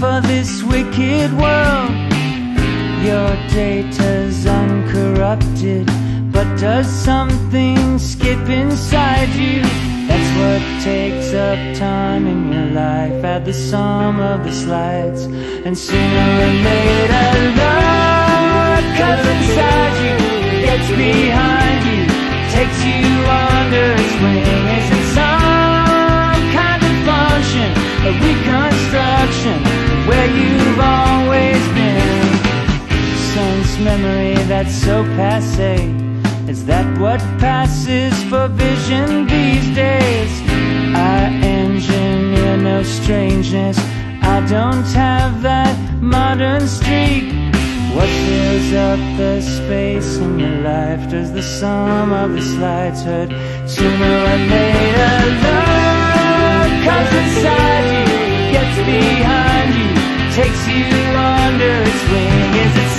for this wicked world. Your data's uncorrupted, but does something skip inside you? That's what takes up time in your life. Add the sum of the slides, and sooner or later, love comes inside you, gets behind that's so passe. Is that what passes for vision these days? I engineer no strangeness. I don't have that modern streak. What fills up the space in your life? Does the sum of the slides hurt sooner or later? Love comes inside you, gets behind you, takes you under its wing. Is it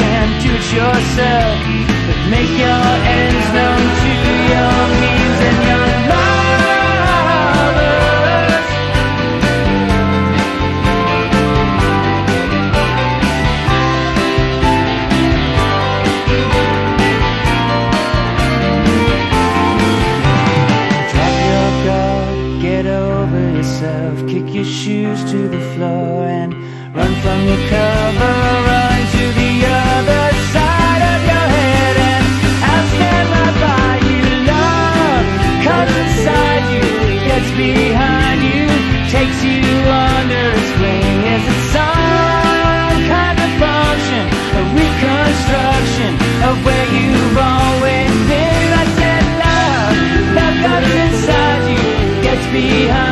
Can't do it yourself, but make your ends known to your means and your lovers. Drop your guard, get over yourself, kick your shoes to the floor and run from your cover, behind.